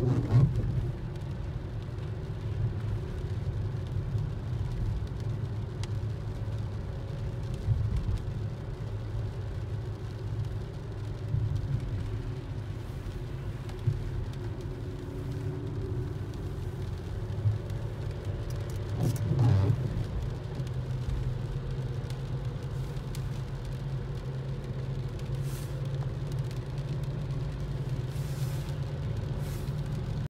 Mm-hmm.